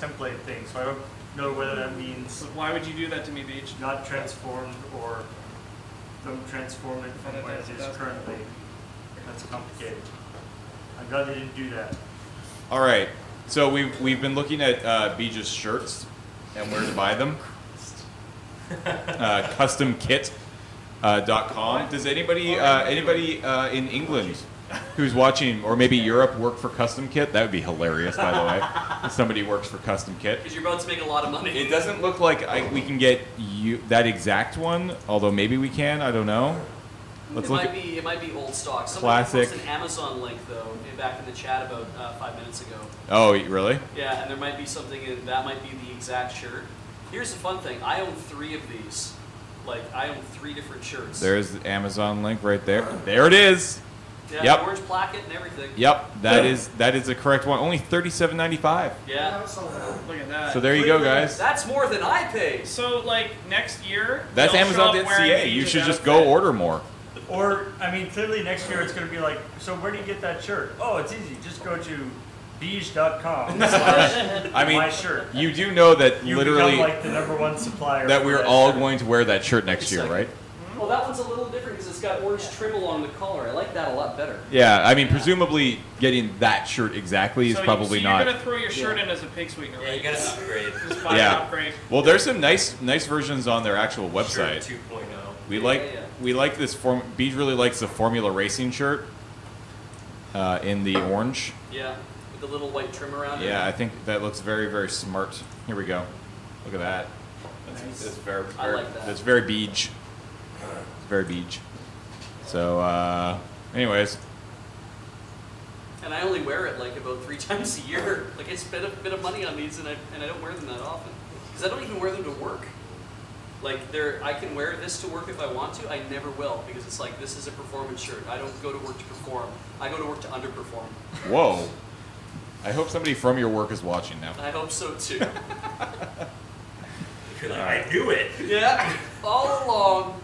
template thing, so I don't know whether that means So why would you do that to me, Beej? not transformed or don't transform it from That- where it that's- is that's- currently. That's complicated. I'm glad they didn't do that. All right. So we've we've been looking at uh, Beej's shirts and where to buy them. Uh, customkit.com. Uh, dot com. Does anybody uh, anybody uh, in England who's watching, or maybe Europe, work for Custom Kit? That would be hilarious, by the way. if somebody works for Custom Kit. Because you're about to make a lot of money. It doesn't look like I, we can get you that exact one, although maybe we can. I don't know. Let's it look. might be it might be old stock. Somebody Classic. posted an Amazon link though back in the chat about uh, five minutes ago. oh, really? Yeah, and there might be something in that might be the exact shirt. Here's the fun thing: I own three of these. Like I own three different shirts. There's the Amazon link right there. There it is. Yeah, yep. orange placket and everything. Yep, that is that is the correct one. Only thirty-seven ninety-five. Yeah. Look at that. So there you go, guys. That's more than I paid. So like next year. That's they'll show up wearing Amazon.ca. You should just go order more. Or, I mean, clearly next year it's going to be like, so where do you get that shirt? Oh, it's easy. Just go to beige.com slash I mean, my shirt. you do know that You literally become like the number one supplier. that we're all shirt. going to wear that shirt next year, right? Well, that one's a little different because it's got orange trim along the collar. I like that a lot better. Yeah, I mean, presumably getting that shirt exactly is So you- probably so not. You're gonna throw your shirt in as a pig sweetener, Yeah, you gotta upgrade. Just buy Yeah. upgrade. Well, there's some nice nice versions on their actual website. Shirt 2.0. We Yeah, like yeah, yeah. we like this form. Beej really likes the Formula Racing shirt uh, in the orange. Yeah, with the little white trim around it. Yeah, I think that looks very very smart. Here we go. Look at that. That's, Nice. that's very, I like that. that's very Beej. It's very Beej. So, uh, anyways, And I only wear it like about three times a year. Like I spend a bit of money on these, and I and I don't wear them that often because I don't even wear them to work. Like they're, I can wear this to work if I want to. I never will because it's like this is a performance shirt. I don't go to work to perform. I go to work to underperform. whoa. I hope somebody from your work is watching now. I hope so too. You're like, I knew it. yeah, all along.